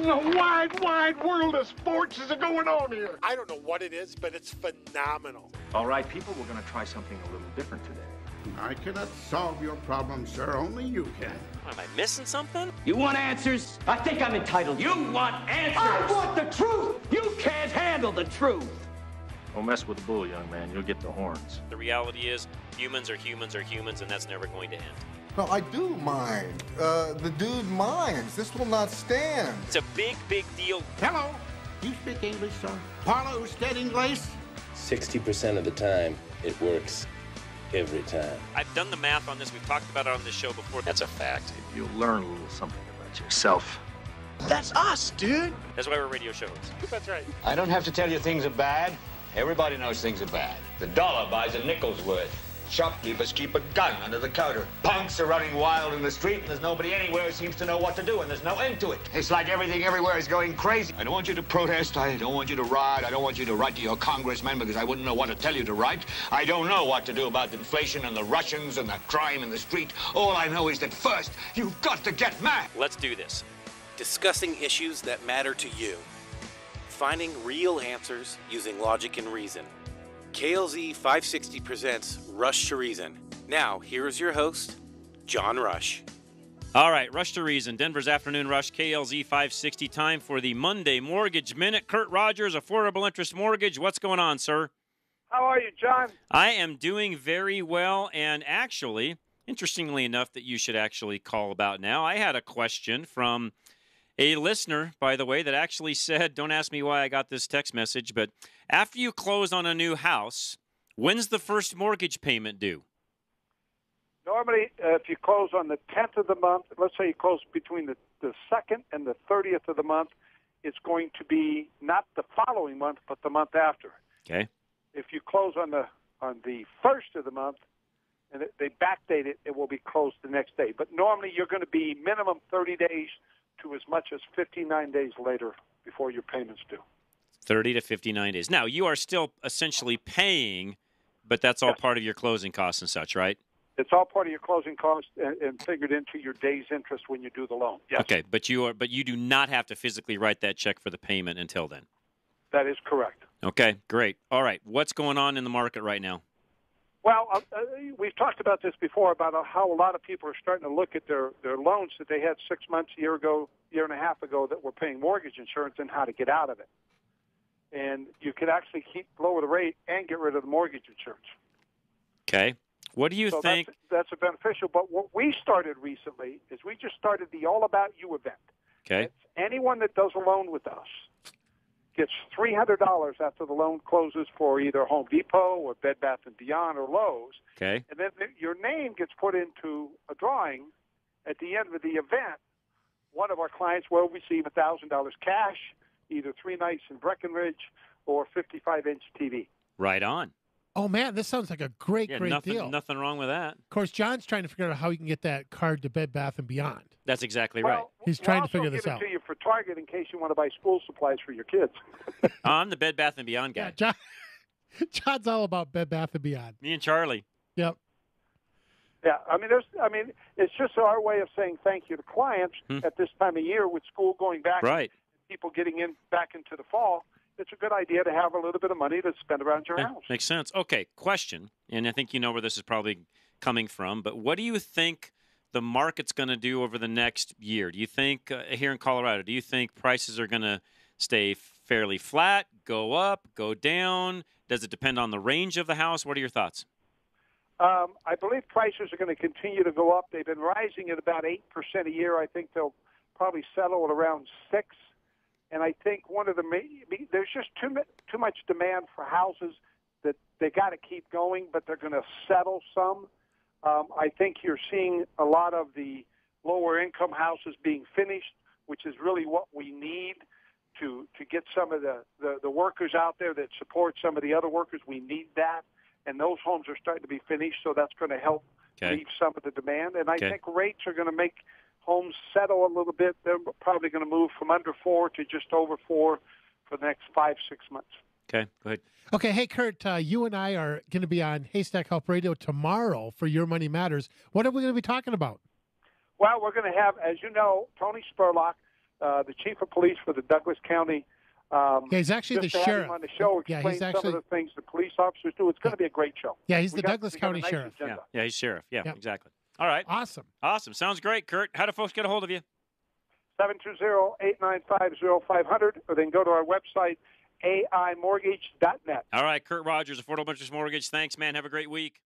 in the wide, wide world of sports is going on here? I don't know what it is, but it's phenomenal. All right, people, we're going to try something a little different today. I cannot solve your problem, sir. Only you can. Am I missing something? You want answers? I think I'm entitled. You want answers? I want the truth. You can't handle the truth. Don't mess with the bull, young man. You'll get the horns. The reality is, humans are humans are humans, and that's never going to end. No, I do mind. Uh, the dude minds. This will not stand. It's a big, big deal. Hello. You speak English, sir? Parlo usted inglés? 60% of the time, it works every time. I've done the math on this. We've talked about it on this show before. That's a fact. You'll learn a little something about yourself. That's us, dude. That's why we're radio shows. That's right. I don't have to tell you things are bad. Everybody knows things are bad. The dollar buys a nickel's worth. Shopkeepers keep a gun under the counter. Punks are running wild in the street, and there's nobody anywhere who seems to know what to do, and there's no end to it. It's like everything everywhere is going crazy. I don't want you to protest. I don't want you to riot. I don't want you to write to your congressman because I wouldn't know what to tell you to write. I don't know what to do about inflation and the Russians and the crime in the street. All I know is that first, you've got to get mad. Let's do this. Discussing issues that matter to you. Finding real answers using logic and reason. KLZ 560 presents Rush to Reason. Now, here is your host, John Rush. All right, Rush to Reason, Denver's Afternoon Rush, KLZ 560. Time for the Monday Mortgage Minute. Kurt Rogers, Affordable Interest Mortgage. What's going on, sir? How are you, John? I am doing very well, and actually, interestingly enough, that you should actually call about now. I had a question from a listener, by the way, that actually said, Don't ask me why I got this text message, but after you close on a new house, when's the first mortgage payment due? Normally, uh, if you close on the 10th of the month, let's say you close between the, the 2nd and the 30th of the month, it's going to be not the following month, but the month after. Okay. If you close on the on the first of the month, and they backdate it, it will be closed the next day. But normally, you're going to be minimum 30 days to as much as 59 days later before your payments due. 30 to 59 days. Now, you are still essentially paying, but that's all Yes. part of your closing costs and such, right? It's all part of your closing costs and, and figured into your day's interest when you do the loan. Yes, Okay, but you are but you do not have to physically write that check for the payment until then. that is correct. Okay, great. All right, what's going on in the market right now? Well, uh, uh, we've talked about this before about uh, how a lot of people are starting to look at their, their loans that they had six months, a year ago, year and a half ago that were paying mortgage insurance and how to get out of it. And you could actually keep lower the rate and get rid of the mortgage insurance. Okay. What do you so think? That's, that's a beneficial. But what we started recently is we just started the All About You event. Okay. It's anyone that does a loan with us gets three hundred dollars after the loan closes for either Home Depot or Bed Bath and Beyond or Lowe's, Okay. and then your name gets put into a drawing at the end of the event. One of our clients will receive a thousand dollars cash, either three nights in Breckenridge or fifty-five inch TV. Right on. Oh man, this sounds like a great, Yeah, great nothing deal. nothing wrong with that. Of course, John's trying to figure out how he can get that card to Bed Bath and Beyond. That's exactly Well, He's trying to also figure give this it out. to you for Target in case you want to buy school supplies for your kids. I'm the Bed Bath and Beyond guy. Yeah, John, John's all about Bed Bath and Beyond. Me and Charlie. Yep. Yeah, I mean, there's, I mean, it's just our way of saying thank you to clients Hmm. at this time of year with school going back, Right. people getting in back into the fall. It's a good idea to have a little bit of money to spend around your Yeah, house. makes sense. Okay, question, and I think you know where this is probably coming from, but what do you think the market's going to do over the next year? Do you think uh, here in Colorado, do you think prices are going to stay fairly flat, go up, go down? Does it depend on the range of the house? What are your thoughts? Um, I believe prices are going to continue to go up. They've been rising at about eight percent a year. I think they'll probably settle at around six. And I think one of the ma- there's just too too much demand for houses that they got to keep going, but they're going to settle some. Um, I think you're seeing a lot of the lower income houses being finished, which is really what we need to to get some of the, the, the workers out there that support some of the other workers. We need that. And those homes are starting to be finished, so that's going to help Okay. relieve some of the demand. And I Okay. think rates are going to make homes settle a little bit. They're probably going to move from under four to just over four for the next five, six months. Okay, go ahead. Okay, hey Kurt, uh, you and I are going to be on Haystack Help Radio tomorrow for Your Money Matters. What are we going to be talking about? Well, we're going to have, as you know, Tony Spurlock uh, the chief of police for the Douglas County. Um, Yeah, he's actually just the to have sheriff. him on the show. Yeah, Explain he's some actually- of the things the police officers do. It's going to be a great show. Yeah, he's We the got- Douglas we got a County nice sheriff. Yeah, yeah, he's sheriff. Yeah, Yep. exactly. All right. Awesome. Awesome. Sounds great, Kurt. How do folks get a hold of you? 720-895-0500 or then go to our website aimortgage.net. All right, Kurt Rogers, Affordable Interest Mortgage. Thanks, man. Have a great week.